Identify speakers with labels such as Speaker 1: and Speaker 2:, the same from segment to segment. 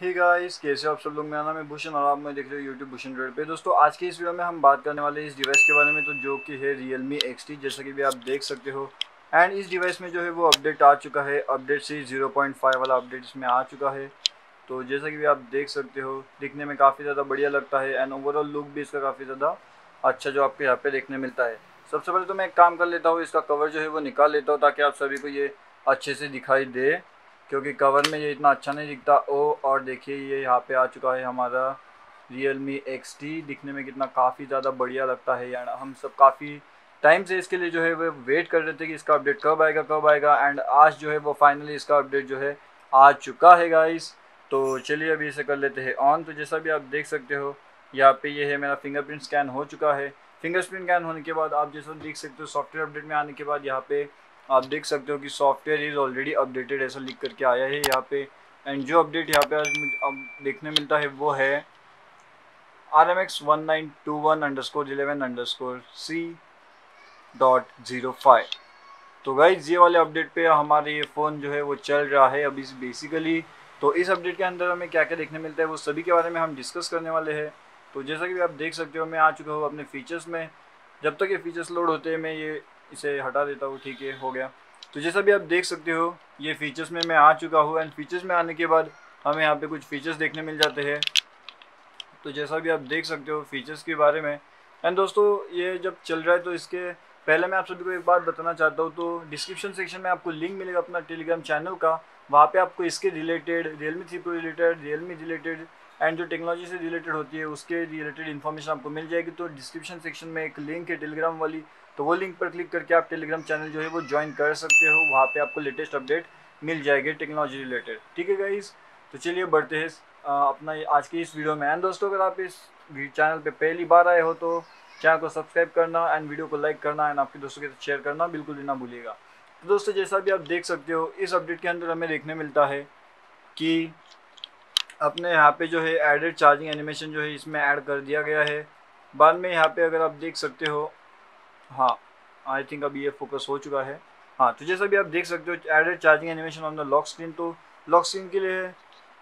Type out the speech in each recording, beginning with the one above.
Speaker 1: ही guys कैसे आप सब लोग? मेरा नाम है भूषण और आप मैं देख रहे हो यूट्यूब भूषण रेड पे। दोस्तों, आज की इस वीडियो में हम बात करने वाले इस डिवाइस के बारे में तो जो कि है रियल मी एक्स जैसा कि भी आप देख सकते हो। एंड इस डिवाइस में जो है वो अपडेट आ चुका है। अपडेट से ज़ीरो पॉइंट फाइव वाला अपडेट इसमें आ चुका है। तो जैसा कि भी आप देख सकते हो, दिखने में काफ़ी ज़्यादा बढ़िया लगता है एंड ओवरऑल लुक भी इसका काफ़ी ज़्यादा अच्छा जो आपको यहाँ पे देखने मिलता है। सबसे पहले तो मैं एक काम कर लेता हूँ, इसका कवर जो है वो निकाल लेता हूँ, ताकि आप सभी को ये अच्छे से दिखाई दे क्योंकि कवर में ये इतना अच्छा नहीं दिखता। ओ, और देखिए ये यहाँ पे आ चुका है हमारा रियल मी एक्स दिखने में कितना काफ़ी ज़्यादा बढ़िया लगता है यार। हम सब काफ़ी टाइम से इसके लिए जो है वो वेट कर रहे थे कि इसका अपडेट कब आएगा कब आएगा। एंड आज जो है वो फाइनली इसका अपडेट जो है आ चुका है गाइस तो चलिए अभी इसे कर लेते हैं ऑन तो जैसा भी आप देख सकते हो, यहाँ पे ये है मेरा फिंगरप्रिंट स्कैन हो चुका है। फिंगरप्रिंट स्कैन होने के बाद आप जैसा देख सकते हो सॉफ्टवेयर अपडेट में आने के बाद यहाँ पे आप देख सकते हो कि सॉफ्टवेयर इज़ ऑलरेडी अपडेटेड ऐसा लिख करके आया है यहाँ पे। एंड जो अपडेट यहाँ पे आज अब देखने मिलता है वो है R M X one nine two one underscore eleven underscore C dot zero five तो गाइज़ ये वाले अपडेट पे हमारे ये फ़ोन जो है वो चल रहा है अभी बेसिकली तो इस अपडेट के अंदर हमें क्या क्या देखने मिलता है वो सभी के बारे में हम डिस्कस करने वाले हैं। तो जैसा कि आप देख सकते हो, मैं आ चुका हूँ अपने फीचर्स में। जब तक ये फीचर्स लोड होते हैं, मैं ये इसे हटा देता हूँ, ठीक है, हो गया। तो जैसा भी आप देख सकते हो, ये फीचर्स में मैं आ चुका हूँ एंड फीचर्स में आने के बाद हमें यहाँ पे कुछ फीचर्स देखने मिल जाते हैं। तो जैसा भी आप देख सकते हो फीचर्स के बारे में। एंड दोस्तों, ये जब चल रहा है तो इसके पहले मैं आप सभी को एक बात बताना चाहता हूँ तो डिस्क्रिप्शन सेक्शन में आपको लिंक मिलेगा अपना टेलीग्राम चैनल का। वहाँ पे आपको इसके related Realme three pro related Realme related and जो टेक्नोलॉजी से रिलेटेड होती है, उसके रिलेटेड इन्फॉर्मेशन आपको मिल जाएगी। तो डिस्क्रिप्शन सेक्शन में एक लिंक है टेलीग्राम वाली तो वो लिंक पर क्लिक करके आप टेलीग्राम चैनल जो है वो ज्वाइन कर सकते हो। वहाँ पे आपको लेटेस्ट अपडेट मिल जाएगी टेक्नोलॉजी रिलेटेड ठीक है गाइज़ तो चलिए बढ़ते हैं अपना आज की इस वीडियो में। एंड दोस्तों, अगर आप इस चैनल पे पहली बार आए हो तो चैनल को सब्सक्राइब करना एंड वीडियो को लाइक करना एंड आपके दोस्तों के साथ शेयर करना बिल्कुल भी ना भूलिएगा। तो दोस्तों, जैसा भी आप देख सकते हो, इस अपडेट के अंदर हमें देखने मिलता है कि अपने यहाँ पे जो है एडेड चार्जिंग एनिमेशन जो है इसमें ऐड कर दिया गया है। बाद में यहाँ पे अगर आप देख सकते हो हाँ आई थिंक अभी ये फोकस हो चुका है। हाँ तो जैसा भी आप देख सकते हो added charging animation on the lock screen तो लॉक स्क्रीन के लिए,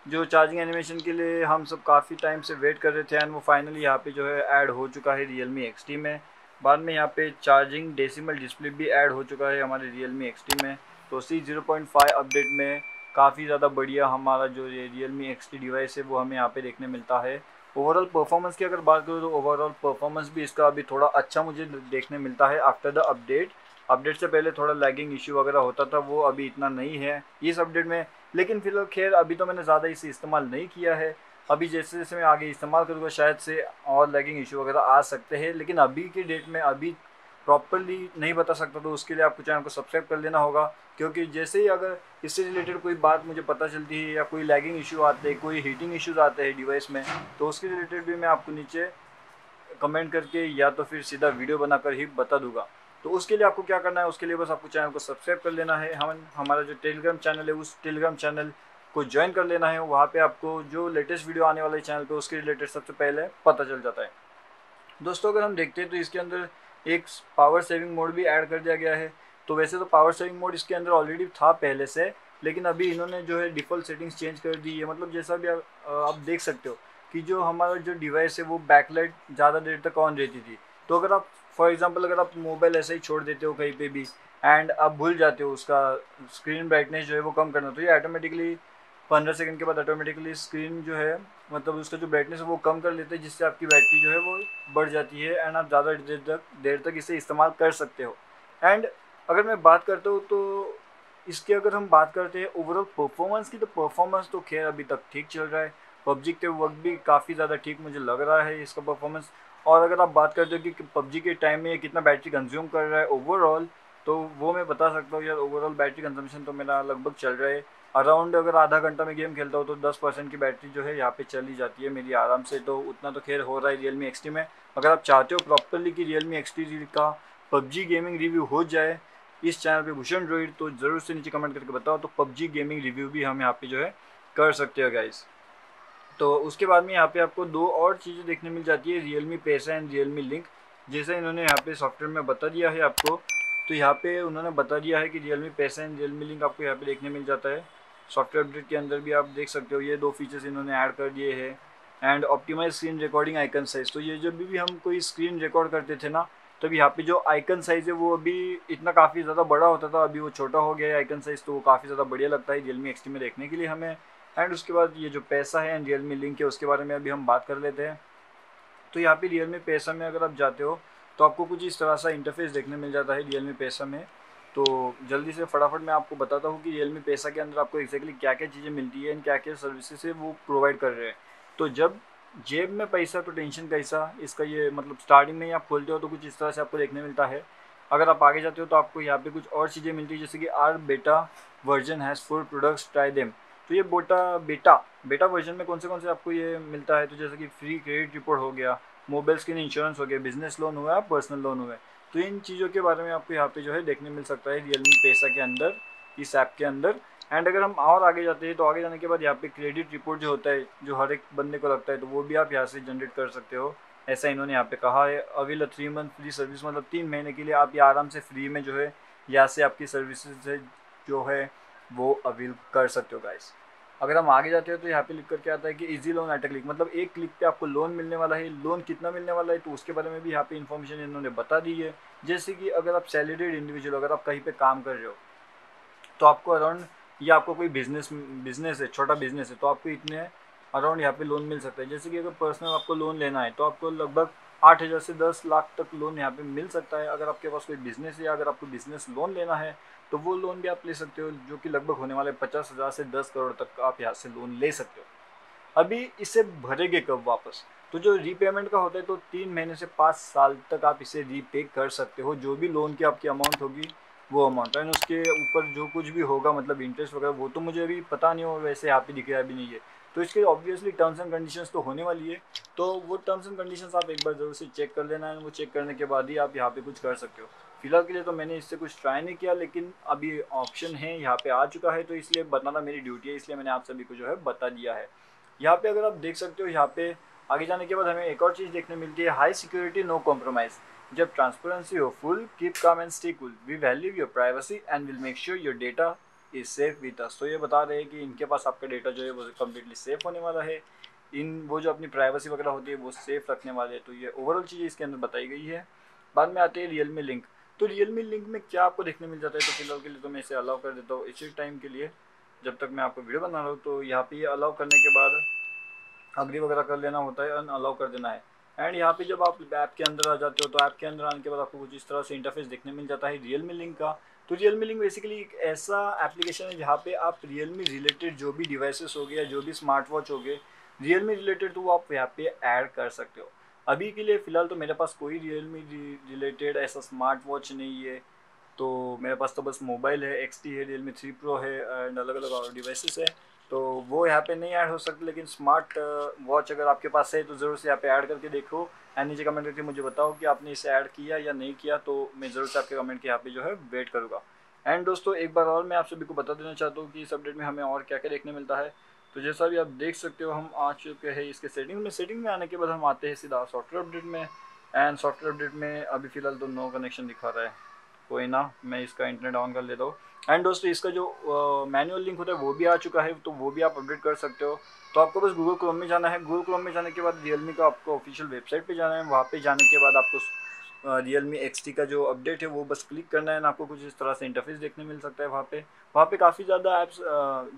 Speaker 1: जो चार्जिंग एनिमेशन के लिए हम सब काफ़ी टाइम से वेट कर रहे थे एंड वो फाइनली यहाँ पे जो है ऐड हो चुका है रियल मी एक्स में। बाद में यहाँ पे चार्जिंग डेसिमल डिस्प्ले भी ऐड हो चुका है हमारे रियल मी एक्स में। तो C zero point five update में काफ़ी ज़्यादा बढ़िया हमारा जो रियल मी एक्स डिवाइस है, वो हमें यहाँ पे देखने मिलता है। ओवरऑल परफॉर्मेंस की अगर बात करूँ तो ओवरऑल परफॉर्मेंस भी इसका अभी थोड़ा अच्छा मुझे देखने मिलता है आफ्टर द अपडेट अपडेट से पहले थोड़ा लैगिंग इशू वगैरह होता था, वो अभी इतना नहीं है इस अपडेट में। लेकिन फ़िलहाल खैर, अभी तो मैंने ज़्यादा इसे इस्तेमाल नहीं किया है। अभी जैसे जैसे मैं आगे इस्तेमाल करूँगा, शायद से और लैगिंग इशू वगैरह आ सकते हैं। लेकिन अभी के डेट में, अभी प्रॉपरली नहीं बता सकता तो उसके लिए आपको चैनल को सब्सक्राइब कर लेना होगा। क्योंकि जैसे ही अगर इससे रिलेटेड कोई बात मुझे पता चलती है या कोई लैगिंग इशू आते हैं, कोई हीटिंग इश्यूज़ आते हैं डिवाइस में तो उसके रिलेटेड भी मैं आपको नीचे कमेंट करके या तो फिर सीधा वीडियो बनाकर ही बता दूँगा। तो उसके लिए आपको क्या करना है, उसके लिए बस आपको चैनल को सब्सक्राइब कर लेना है। हम, हमारा जो टेलीग्राम चैनल है, उस टेलीग्राम चैनल को ज्वाइन कर लेना है। वहाँ पे आपको जो लेटेस्ट वीडियो आने वाले चैनल पे उसके रिलेटेड सबसे पहले पता चल जाता है। दोस्तों, अगर हम देखते हैं तो इसके अंदर एक पावर सेविंग मोड भी ऐड कर दिया गया है। तो वैसे तो पावर सेविंग मोड इसके अंदर ऑलरेडी था पहले से लेकिन अभी इन्होंने जो है डिफ़ॉल्ट सेटिंग्स चेंज कर दी है। मतलब जैसा भी आप, देख सकते हो कि जो हमारा जो डिवाइस है वो बैकलाइट ज़्यादा देर तक ऑन रहती थी। तो अगर आप फॉर एग्जांपल अगर आप मोबाइल ऐसे ही छोड़ देते हो कहीं पे भी एंड आप भूल जाते हो उसका स्क्रीन ब्राइटनेस जो है वो कम करना तो ये ऑटोमेटिकली पंद्रह सेकंड के बाद ऑटोमेटिकली स्क्रीन जो है मतलब उसका जो ब्राइटनेस है वो कम कर लेते हैं, जिससे आपकी बैटरी जो है वो बढ़ जाती है एंड आप ज़्यादा देर तक देर तक इसे इस्तेमाल कर सकते हो। एंड अगर मैं बात करता हूँ तो इसकी अगर हम बात करते हैं ओवरऑल परफॉर्मेंस की तो परफॉर्मेंस तो खैर अभी तक ठीक चल रहा है। पबजी के वक्त भी काफ़ी ज़्यादा ठीक मुझे लग रहा है इसका परफॉर्मेंस और अगर आप बात करते हो कि पबजी के टाइम में कितना बैटरी कंज्यूम कर रहा है ओवरऑल तो वो मैं बता सकता हूँ, यार ओवरऑल बैटरी कंजम्पशन तो मेरा लगभग चल रहा है। अराउंड अगर आधा घंटा में गेम खेलता हूँ तो दस परसेंट की बैटरी जो है यहाँ पे चली जाती है मेरी आराम से। तो उतना तो खैर हो रहा है रियल मी एक्सटी में। अगर आप चाहते हो प्रॉपरली कि रियल मी एक्सटी का पबजी गेमिंग रिव्यू हो जाए, इस चैनल पे भूषण ड्रॉइड तो ज़रूर से नीचे कमेंट करके बताओ। तो पबजी गेमिंग रिव्यू भी हम यहाँ पे जो है कर सकते हो गाइस तो उसके बाद में यहाँ पे आपको दो और चीज़ें देखने मिल जाती है रियल मी पैसा एंड रियल मी लिंक जैसे इन्होंने यहाँ पे सॉफ्टवेयर में बता दिया है आपको तो यहाँ पे उन्होंने बता दिया है कि रियल मी पैसा एंड रियल मी लिंक आपको यहाँ पे देखने मिल जाता है। सॉफ्टवेयर अपडेट के अंदर भी आप देख सकते हो, ये दो फीचर्स इन्होंने ऐड कर दिए हैं। And optimise screen recording icon size तो ये जब भी हम कोई स्क्रीन रिकॉर्ड करते थे ना, तब यहाँ पे जो आइकन साइज़ है वो अभी इतना काफ़ी ज़्यादा बड़ा होता था, अभी वो छोटा हो गया है आइकन साइज़ तो वो काफ़ी ज़्यादा बढ़िया लगता है रियल मी एक्सटी में देखने के लिए हमें। एंड उसके बाद ये जो पैसा है एंड रियल मी लिंक है उसके बारे में अभी हम बात कर लेते हैं। तो यहाँ पे रियल मी पैसा में अगर आप जाते हो तो आपको कुछ इस तरह सा इंटरफेस देखने मिल जाता है रियल मी पैसा में। तो जल्दी से फटाफट मैं आपको बताता हूँ कि रियल मी पैसा के अंदर आपको एक्जैक्टली क्या क्या चीज़ें मिलती है एंड क्या क्या सर्विसेज़ है, वो प्रोवाइड कर रहे हैं। तो जब जेब में पैसा तो टेंशन कैसा इसका ये मतलब स्टार्टिंग में ही आप खोलते हो तो कुछ इस तरह से आपको देखने मिलता है। अगर आप आगे जाते हो तो आपको यहाँ पे कुछ और चीज़ें मिलती है, जैसे कि our beta version has full products try them तो ये बोटा बेटा बेटा वर्जन में कौन से कौन से आपको ये मिलता है? तो जैसे कि फ्री क्रेडिट रिपोर्ट हो गया मोबाइल स्किन इंश्योरेंस हो गया बिज़नेस लोन हुआ पर्सनल लोन हुआ। तो इन चीज़ों के बारे में आपको यहाँ पे जो है देखने मिल सकता है रियलमी पैसा के अंदर, इस ऐप के अंदर। एंड अगर हम और आगे जाते हैं तो आगे जाने के बाद यहाँ पे क्रेडिट रिपोर्ट जो होता है, जो हर एक बंदे को लगता है तो वो भी आप यहाँ से जनरेट कर सकते हो। ऐसा इन्होंने यहाँ पे कहा है। Avail three month free service मतलब तीन महीने के लिए आप ये आराम से फ्री में जो है, यहाँ से आपकी सर्विसेज़ जो है, वो अवील कर सकते हो गाइस अगर हम आगे जाते हो तो यहाँ पे लिख करके आता है कि इजी लोन एट क्लिक मतलब एक क्लिक पे आपको लोन मिलने वाला है लोन कितना मिलने वाला है तो उसके बारे में भी यहाँ पे इन्फॉर्मेशन इन्होंने बता दी है। जैसे कि अगर आप सैलरीड इंडिविजुअल अगर आप कहीं पे काम कर रहे हो तो आपको अराउंड या आपको कोई बिज़नेस बिज़नेस है, छोटा बिज़नेस है तो आपको इतने अराउंड यहाँ पे लोन मिल सकता है। जैसे कि अगर पर्सनल आपको लोन लेना है तो आपको लगभग आठ हज़ार से दस लाख तक लोन यहाँ पे मिल सकता है। अगर आपके पास कोई बिज़नेस है अगर आपको बिज़नेस लोन लेना है तो वो लोन भी आप ले सकते हो, जो कि लगभग होने वाले पचास हज़ार से दस करोड़ तक आप यहाँ से लोन ले सकते हो। अभी इसे भरेंगे कब वापस? तो जो रीपेमेंट का होता है तो तीन महीने से पाँच साल तक आप इसे रीपे कर सकते हो। जो भी लोन की आपकी अमाउंट होगी, वो अमाउंट एंड उसके ऊपर जो कुछ भी होगा मतलब इंटरेस्ट वगैरह, वो तो मुझे अभी पता नहीं हो, वैसे यहाँ पे दिख रहा भी नहीं है। तो इसके ऑब्वियसली टर्म्स एंड कंडीशंस तो होने वाली है। तो वो टर्म्स एंड कंडीशंस आप एक बार ज़रूर से चेक कर लेना है। वो चेक करने के बाद ही आप यहाँ पे कुछ कर सकते हो। फ़िलहाल के लिए तो मैंने इससे कुछ ट्राई नहीं किया, लेकिन अभी ऑप्शन है, यहाँ पे आ चुका है। तो इसलिए बताना मेरी ड्यूटी है, इसलिए मैंने आप सभी को जो है बता दिया है। यहाँ पे अगर आप देख सकते हो, यहाँ पे आगे जाने के बाद हमें एक और चीज़ देखने मिलती है। हाई सिक्योरिटी नो कॉम्प्रोमाइज़ जब ट्रांसपेरेंसी हो full keep calm and stay cool we value your privacy and will make sure your data is safe with us तो ये बता रहे हैं कि इनके पास आपका डेटा जो है वो कम्प्लीटली सेफ़ होने वाला है। इन वो जो अपनी प्राइवेसी वगैरह होती है वो सेफ़ रखने वाले तो ये ओवरऑल चीज़ें इसके अंदर बताई गई है। बाद में आते हैं रियल मी लिंक तो रियल मी लिंक में क्या आपको देखने मिल जाता है? तो फ़िलहाल के लिए तो मैं इसे अलाउ कर देता हूँ इसी टाइम के लिए। जब तक मैं आपको वीडियो बना रहा हूँ तो यहाँ पे अलाउ करने के बाद अग्री वगैरह कर लेना होता है अन अलाउ कर देना है। एंड यहाँ पे जब आप ऐप के अंदर आ जाते हो तो ऐप के अंदर आने के बाद आपको कुछ इस तरह से इंटरफेस देखने मिल जाता है रियल मी लिंक का। तो रियल मी लिंक बेसिकली एक ऐसा एप्लीकेशन है जहाँ पे आप रियल मी रिलेटेड जो भी डिवाइसेस हो गए या जो भी स्मार्ट वॉच हो गए रियल मी रिलेटेड तो वो आप यहाँ पे ऐड कर सकते हो। अभी के लिए फ़िलहाल तो मेरे पास कोई रियल मी रिलेटेड ऐसा स्मार्ट वॉच नहीं है तो मेरे पास तो बस मोबाइल है एक्स है रियल मी थ्री प्रो है एंड अलग अलग और डिवाइसेस है तो वो यहाँ पे नहीं ऐड हो सकते, लेकिन स्मार्ट वॉच अगर आपके पास है तो ज़रूर से यहाँ पे ऐड करके देखो। एंड नीचे कमेंट करके मुझे बताओ कि आपने इसे ऐड किया या नहीं किया तो मैं ज़रूर से आपके कमेंट के यहाँ पे जो है वेट करूँगा। एंड दोस्तों, एक बार और मैं आप सभी को बता देना चाहता हूँ कि इस अपडेट में हमें और क्या क्या देखने मिलता है। तो जैसा भी आप देख सकते हो, हम आ चुके हैं इसके सेटिंग में। सेटिंग में आने के बाद हम आते हैं सीधा सॉफ्टवेयर अपडेट में। एंड सॉफ्टवेयर अपडेट में अभी फ़िलहाल तो नो कनेक्शन दिखा रहा है। कोई ना, मैं इसका इंटरनेट ऑन कर लेता हूँ। एंड दोस्तों, इसका जो मैनुअल लिंक होता है, वो भी आ चुका है तो वो भी आप अपडेट कर सकते हो। तो आपको बस गूगल क्रोम में जाना है। गूगल क्रोम में जाने के बाद रियलमी का आपको ऑफिशियल वेबसाइट पे जाना है। वहाँ पे जाने के बाद आपको रियलमी एक्स का जो अपडेट है, वो बस क्लिक करना है। ना आपको कुछ इस तरह से इंटरफेस देखने मिल सकता है वहाँ पे। वहाँ पे काफ़ी ज़्यादा ऐप्स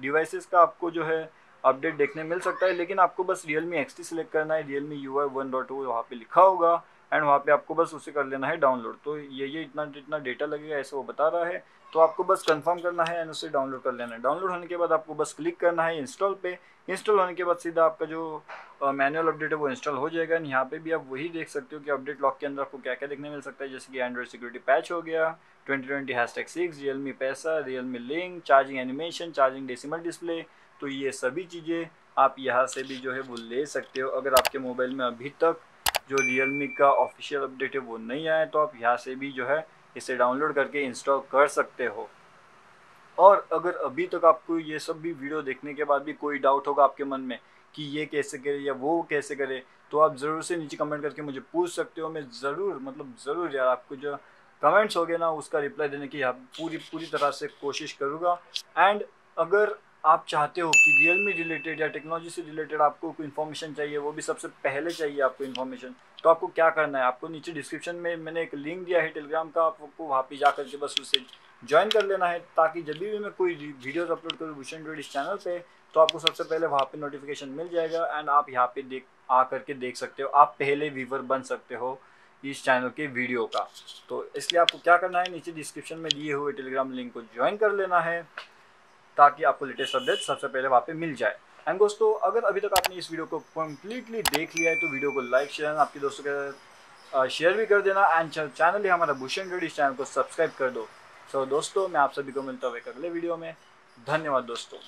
Speaker 1: डिवाइसेस का आपको जो है अपडेट देखने मिल सकता है। लेकिन आपको बस रियलमी एक्स सेलेक्ट करना है। रियलमी यू आई वन डॉट वहाँ पर लिखा होगा। एंड वहाँ पे आपको बस उसे कर लेना है डाउनलोड। तो ये ये इतना इतना डेटा लगेगा, ऐसे वो बता रहा है। तो आपको बस कंफर्म करना है एंड उसे डाउनलोड कर लेना है। डाउनलोड होने के बाद आपको बस क्लिक करना है इंस्टॉल पे। इंस्टॉल होने के बाद सीधा आपका जो मैनुअल अपडेट है वो इंस्टॉल हो जाएगा। एंड यहाँ पे भी आप वही देख सकते हो कि अपडेट लॉक के अंदर आपको क्या क्या देखने मिल सकता है। जैसे कि एंड्रॉइड सिक्योरिटी पैच हो गया twenty twenty hash tag six Realme पैसा Realme link charging animation charging decimal display तो ये सभी चीज़ें आप यहाँ से भी जो है वो ले सकते हो। अगर आपके मोबाइल में अभी तक जो रियलमी का ऑफिशियल अपडेट है, वो नहीं आया तो आप यहाँ से भी जो है, इसे डाउनलोड करके इंस्टॉल कर सकते हो। और अगर अभी तक आपको ये सब भी वीडियो देखने के बाद भी कोई डाउट होगा आपके मन में कि ये कैसे करे या वो कैसे करे तो आप ज़रूर से नीचे कमेंट करके मुझे पूछ सकते हो। मैं ज़रूर मतलब ज़रूर यार, आपको जो कमेंट्स हो गए ना, उसका रिप्लाई देने की आप पूरी पूरी तरह से कोशिश करूँगा। एंड अगर आप चाहते हो कि रियल मी रिलेटेड या टेक्नोलॉजी से रिलेटेड आपको कोई इन्फॉर्मेशन चाहिए, वो भी सबसे पहले चाहिए आपको इन्फॉर्मेशन तो आपको क्या करना है? आपको नीचे डिस्क्रिप्शन में मैंने एक लिंक दिया है टेलीग्राम का आपको वहाँ पर जा करके बस उससे ज्वाइन कर लेना है, ताकि जब भी मैं कोई वीडियोस अपलोड करूँ भूषण ट्रेड इस चैनल पे तो आपको सबसे पहले वहाँ पे नोटिफिकेशन मिल जाएगा एंड आप यहाँ पे देख आ करके देख सकते हो। आप पहले व्यूवर बन सकते हो इस चैनल के वीडियो का। तो इसलिए आपको क्या करना है? नीचे डिस्क्रिप्शन में दिए हुए टेलीग्राम लिंक को ज्वाइन कर लेना है। ताकि आपको लेटेस्ट अपडेट सबसे पहले वहाँ पे मिल जाए। एंड दोस्तों अगर अभी तक आपने इस वीडियो को कम्प्लीटली देख लिया है तो वीडियो को लाइक शेयर आपके दोस्तों के साथ शेयर भी कर देना। एंड चैनल ही हमारा भूषण रेडी चैनल को सब्सक्राइब कर दो। सो so, दोस्तों मैं आप सभी को मिलता हूँ एक अगले वीडियो में। धन्यवाद दोस्तों।